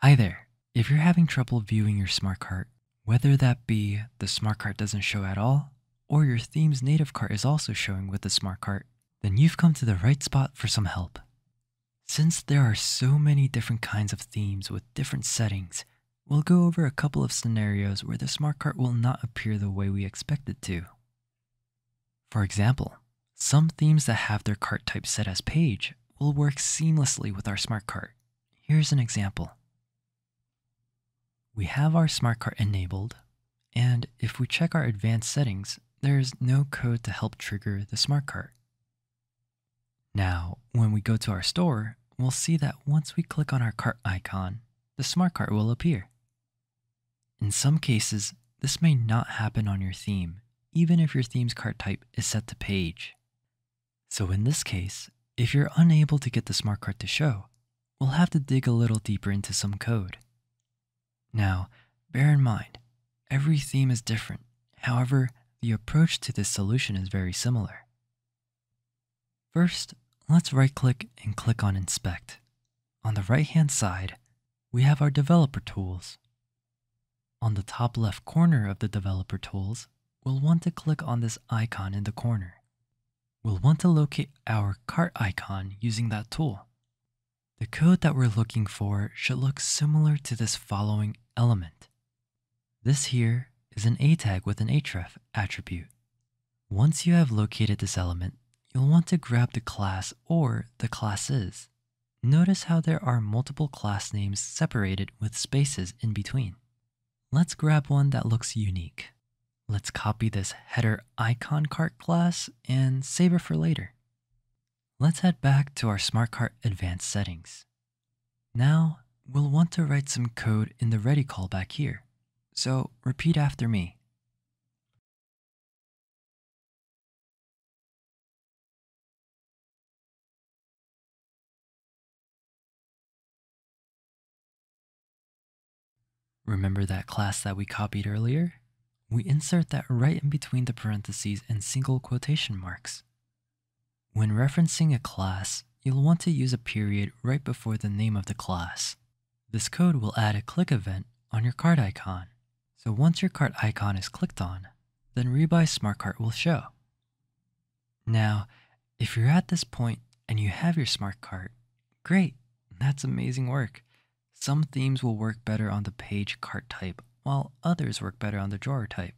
Hi there. If you're having trouble viewing your smart cart, whether that be the smart cart doesn't show at all, or your theme's native cart is also showing with the smart cart, then you've come to the right spot for some help. Since there are so many different kinds of themes with different settings, we'll go over a couple of scenarios where the smart cart will not appear the way we expect it to. For example, some themes that have their cart type set as page will work seamlessly with our smart cart. Here's an example. We have our smart cart enabled, and if we check our advanced settings, there's no code to help trigger the smart cart. Now, when we go to our store, we'll see that once we click on our cart icon, the smart cart will appear. In some cases, this may not happen on your theme, even if your theme's cart type is set to page. So in this case, if you're unable to get the smart cart to show, we'll have to dig a little deeper into some code. Now, bear in mind, every theme is different. However, the approach to this solution is very similar. First, let's right click and click on Inspect. On the right hand side, we have our developer tools. On the top left corner of the developer tools, we'll want to click on this icon in the corner. We'll want to locate our cart icon using that tool. The code that we're looking for should look similar to this following element. This here is an A tag with an href attribute. Once you have located this element, you'll want to grab the class or the classes. Notice how there are multiple class names separated with spaces in between. Let's grab one that looks unique. Let's copy this header icon cart class and save it for later. Let's head back to our Smart Cart advanced settings. Now, we'll want to write some code in the ready callback here. So repeat after me. Remember that class that we copied earlier? We insert that right in between the parentheses and single quotation marks. When referencing a class, you'll want to use a period right before the name of the class. This code will add a click event on your cart icon. So once your cart icon is clicked on, then Rebuy Smart Cart will show. Now, if you're at this point and you have your smart cart, great, that's amazing work. Some themes will work better on the page cart type, while others work better on the drawer type.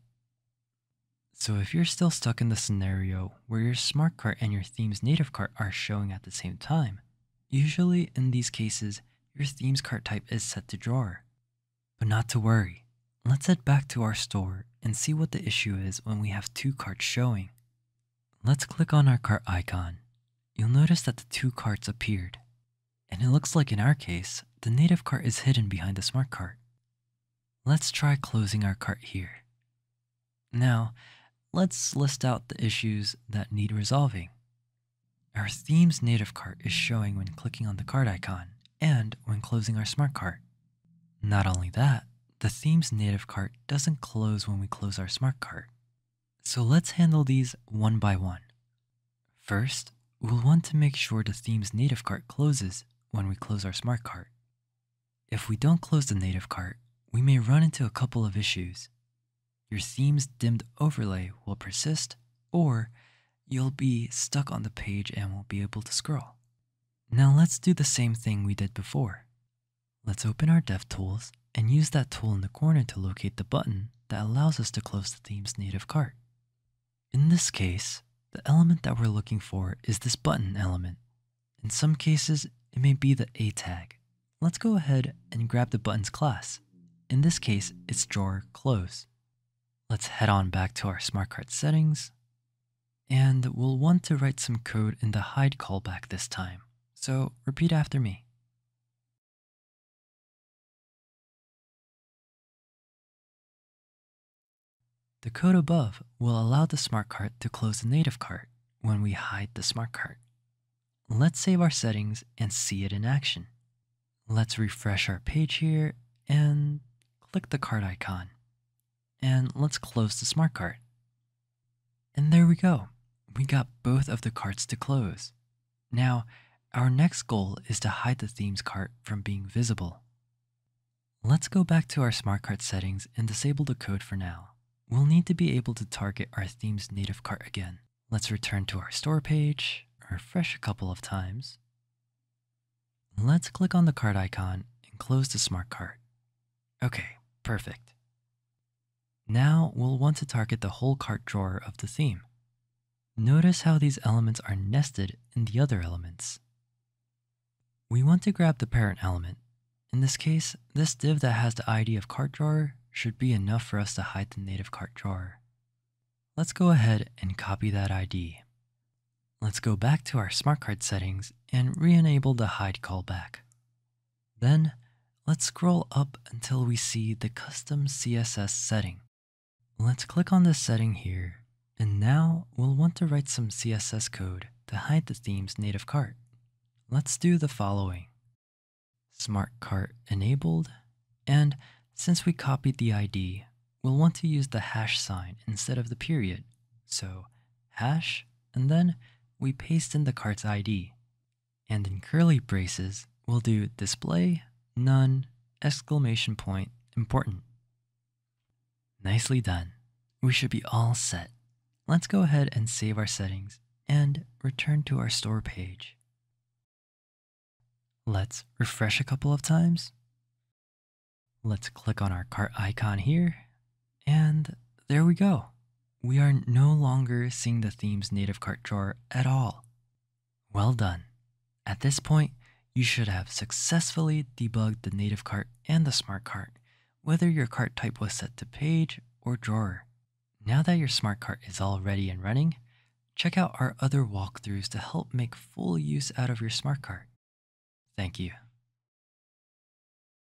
So if you're still stuck in the scenario where your smart cart and your theme's native cart are showing at the same time, usually in these cases, your theme's cart type is set to drawer. But not to worry, let's head back to our store and see what the issue is when we have two carts showing. Let's click on our cart icon. You'll notice that the two carts appeared. And it looks like in our case, the native cart is hidden behind the smart cart. Let's try closing our cart here. Now, let's list out the issues that need resolving. Our theme's native cart is showing when clicking on the cart icon and when closing our smart cart. Not only that, the theme's native cart doesn't close when we close our smart cart. So let's handle these one by one. First, we'll want to make sure the theme's native cart closes when we close our smart cart. If we don't close the native cart, we may run into a couple of issues. Your theme's dimmed overlay will persist, or you'll be stuck on the page and won't be able to scroll. Now let's do the same thing we did before. Let's open our DevTools and use that tool in the corner to locate the button that allows us to close the theme's native cart. In this case, the element that we're looking for is this button element. In some cases, it may be the A tag. Let's go ahead and grab the button's class. In this case, it's drawer close. Let's head on back to our smart cart settings, and we'll want to write some code in the hide callback this time. So repeat after me. The code above will allow the smart cart to close the native cart when we hide the smart cart. Let's save our settings and see it in action. Let's refresh our page here and click the cart icon. And let's close the smart cart. And there we go. We got both of the carts to close. Now, our next goal is to hide the theme's cart from being visible. Let's go back to our smart cart settings and disable the code for now. We'll need to be able to target our theme's native cart again. Let's return to our store page, refresh a couple of times. Let's click on the cart icon and close the smart cart. Okay, perfect. Now we'll want to target the whole cart drawer of the theme. Notice how these elements are nested in the other elements. We want to grab the parent element. In this case, this div that has the ID of cart drawer should be enough for us to hide the native cart drawer. Let's go ahead and copy that ID. Let's go back to our smart cart settings and re-enable the hide callback. Then let's scroll up until we see the custom CSS setting. Let's click on this setting here and now we'll want to write some CSS code to hide the theme's native cart. Let's do the following. Smart cart enabled, and since we copied the ID, we'll want to use the hash sign instead of the period. So hash, and then we paste in the cart's ID. And in curly braces, we'll do display, none, exclamation point, important. Nicely done. We should be all set. Let's go ahead and save our settings and return to our store page. Let's refresh a couple of times. Let's click on our cart icon here, and there we go. We are no longer seeing the theme's native cart drawer at all. Well done. At this point, you should have successfully debugged the native cart and the smart cart, whether your cart type was set to page or drawer. Now that your smart cart is all ready and running, check out our other walkthroughs to help make full use out of your smart cart. Thank you.